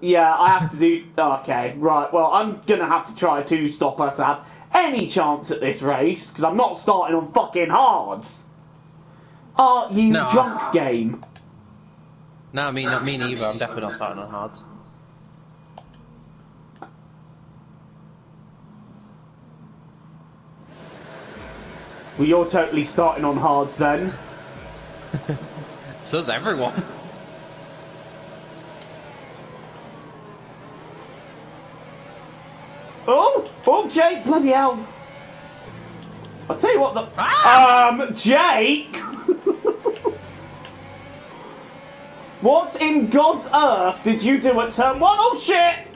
Yeah, I have to do. Okay, right. Well, I'm gonna have to try a two-stopper to have any chance at this race because I'm not starting on fucking hards. Are you No. drunk, game? No, me, not me neither. I'm definitely not starting on hards. Well, you're totally starting on hards then. So's everyone. Oh, oh, Jake, bloody hell! I'll tell you what the. Ah! Um, Jake. what in God's earth did you do at turn one? Oh shit!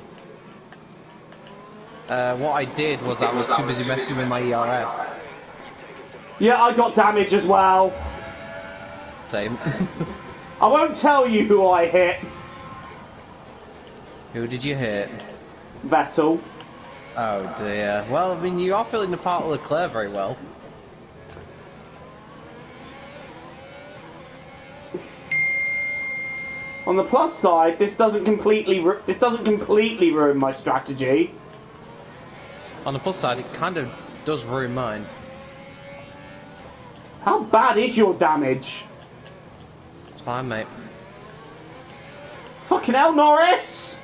Uh, what I did was I was too busy messing with my ERS. Yeah, I got damage as well. Same. I won't tell you who I hit. Who did you hit? Vettel. Oh dear. Well, I mean, you are filling the part of Leclerc very well. On the plus side, this doesn't completely this doesn't completely ruin my strategy. On the plus side, it kind of does ruin mine. How bad is your damage? It's fine, mate. Fucking hell, Norris!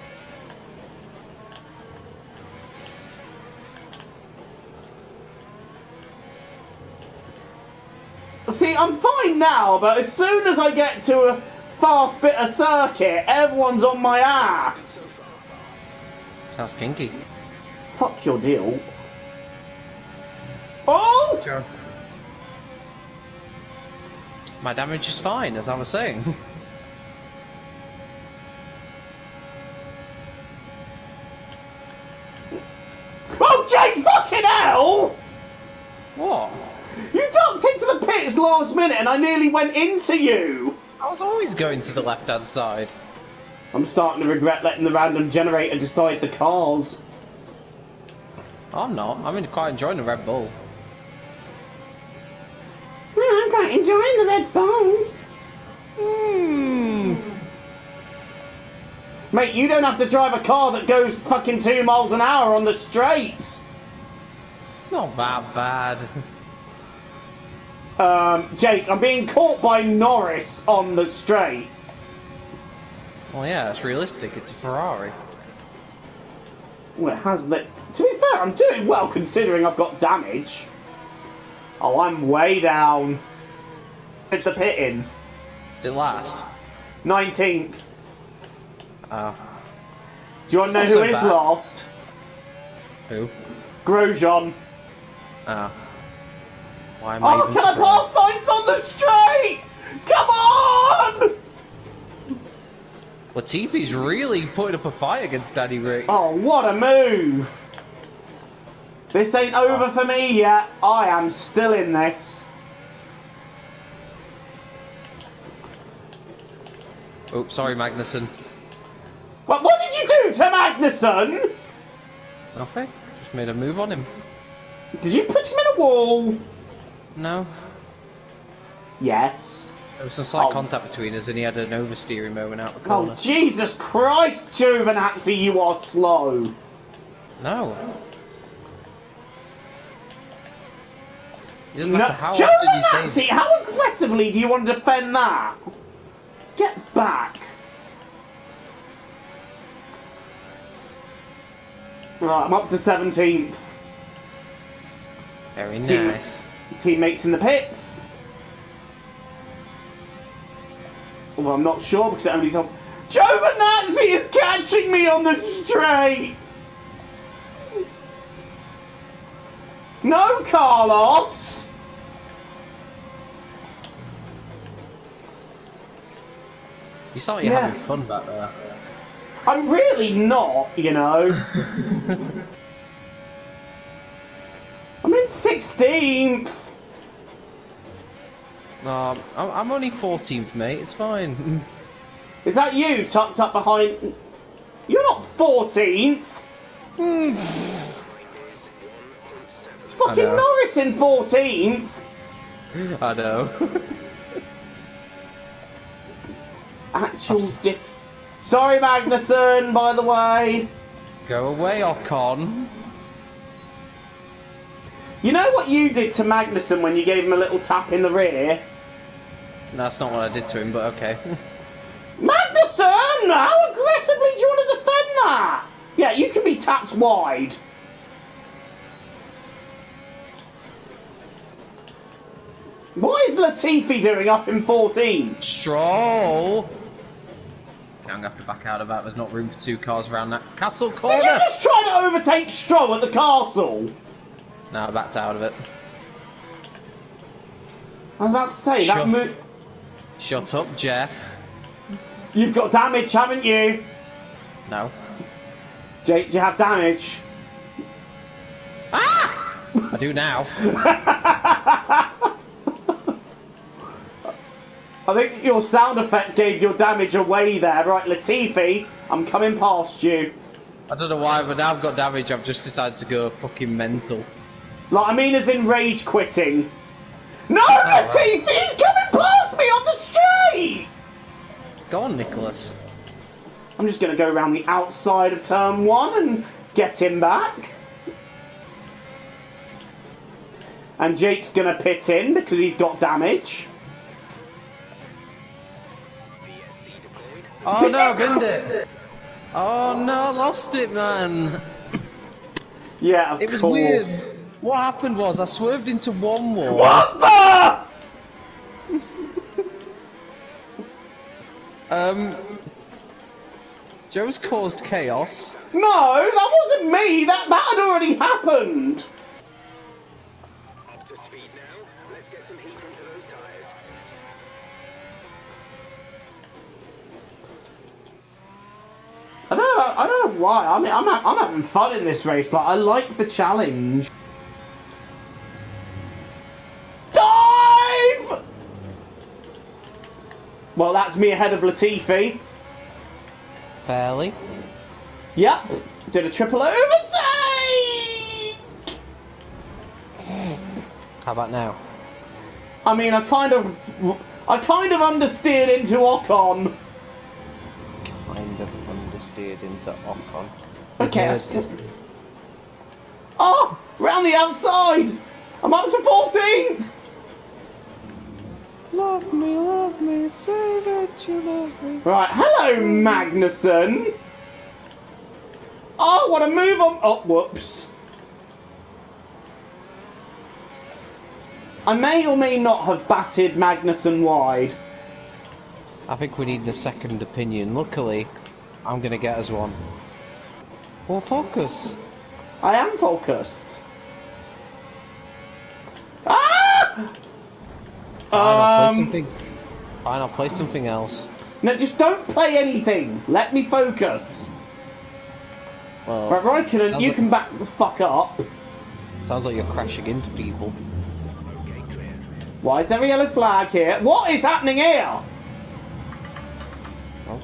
See, I'm fine now, but as soon as I get to a far fitter circuit, everyone's on my ass. Sounds kinky. Fuck your deal. Oh! Sure. My damage is fine, as I was saying. Oh, Jake, fucking hell! what? You ducked into the pits last minute and I nearly went into you! I was always going to the left-hand side. I'm starting to regret letting the random generator decide the cars. I'm not. I'm quite enjoying the Red Bull. I'm quite enjoying the Red Bull. Hmm. Mate, you don't have to drive a car that goes fucking two miles an hour on the straights. Not that bad. Um, Jake, I'm being caught by Norris on the straight. Well, yeah, it's realistic. It's a Ferrari. Well, it has the. To be fair, I'm doing well considering I've got damage. Oh, I'm way down. It's the pit in. Did last? 19th. Oh. Do you want to know who so is bad. last? Who? Grosjean. Oh. Why am I Oh, even can I pass signs on the street? Come on! Latifi's really putting up a fight against Daddy Rick. Oh, what a move! This ain't over for me yet. I am still in this. Oh, sorry, Magnussen. What, what did you do to Magnussen? Nothing. Just made a move on him. Did you put him in a wall? No. Yes. There was some slight Oh. contact between us, and he had an oversteering moment out the corner. Oh, corner. Jesus Christ, Giovinazzi, you are slow. No. It doesn't No, matter how often you Giovinazzi, say. how aggressively do you want to defend that? Get back. Right, I'm up to 17th. Very Team- nice. Teammates in the pits. Well, I'm not sure because it only on. Giovinazzi is catching me on the straight. No, Carlos. You sound like you're Yeah. having fun back there. I'm really not, you know. I'm in 16th. Um, I'm, I'm only 14th, mate. It's fine. Is that you tucked up behind? You're not 14th. It's fucking. Norris in 14th. I know. Actual dip. Sorry, Magnussen, by the way. Go away, Ocon. You know what you did to Magnussen when you gave him a little tap in the rear? That's not what I did to him, but okay. Magnussen! How aggressively do you want to defend that? Yeah, you can be tapped wide. What is Latifi doing up in 14? Stroll. I'm gonna have to back out of that. There's not room for two cars around that castle corner. Did you just try to overtake Stroll at the castle? No, I backed out of it. I was about to say, Sure. that mo- Shut up, Jeff. you've got damage, haven't you? No. Jake, do you have damage? Ah! I do now. I think your sound effect gave your damage away there. Right, Latifi, I'm coming past you. I don't know why, but now I've got damage. I've just decided to go fucking mental. Like, I mean as in rage quitting. No, right. Latifi, he's coming past me on the straight! Go on, Nicholas. I'm just going to go around the outside of turn one and get him back. And Jake's going to pit in because he's got damage. Oh Did no, binned it. Oh no, I lost it, man. Yeah, of It was course. weird. What happened was I swerved into one wall. What the? Um, Joe's caused chaos. No, that wasn't me. That that had already happened. Up to speed now. Let's get some heat into those tyres. I don't know. I don't know why. I mean, I'm I'm having fun in this race. Like, I like the challenge. Well, that's me ahead of Latifi. Fairly. Yep. Did a triple overtake. How about now? I mean, I kind of, I kind of understeered into Ocon. Kind of understeered into Ocon. Okay, I Yeah, s- just- Oh, round the outside. I'm up to 14th. Love me, love me, say that you love me. Right, hello, Magnussen. Oh, what a move on. Oh, whoops. I may or may not have batted Magnussen wide. I think we need a second opinion. Luckily, I'm gonna get us one. Well, focus. I am focused. Ah! Fine, I'll play Um, something. Fine, I'll play something else. No, just don't play anything. Let me focus. Well, Right, Raikkonen, you like- can back the fuck up. sounds like you're crashing into people. Why is there a yellow flag here? What is happening here? Oh,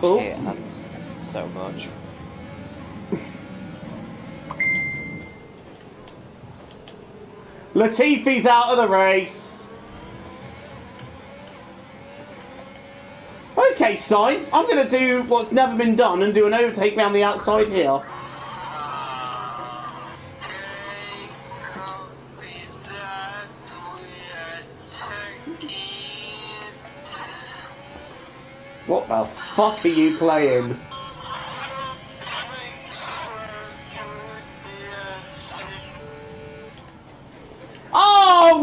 Oh, it adds so much. Latifi's out of the race. Okay, Sainz, I'm going to do what's never been done and do an overtake round the outside here. What the fuck are you playing?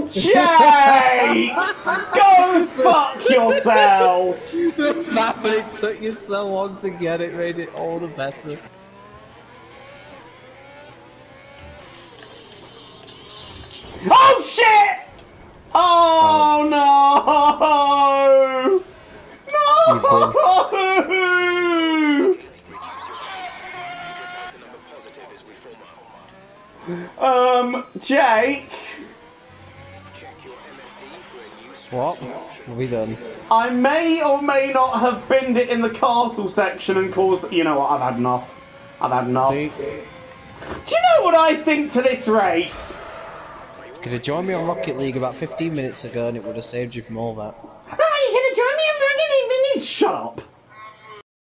Oh, Jay! Go fuck yourself! the fact that it took you so long to get it made it all the better. Oh shit! Oh no! No! Delta number positive as we form up. Um, Jake, What? What have we done? I may or may not have binned it in the castle section and caused. You know what? I've had enough. I've had enough. See, Do you know what I think to this race? could have joined me on Rocket League about 15 minutes ago and it would have saved you from all that. Oh, you gonna join me in I didn't even need. Shut up.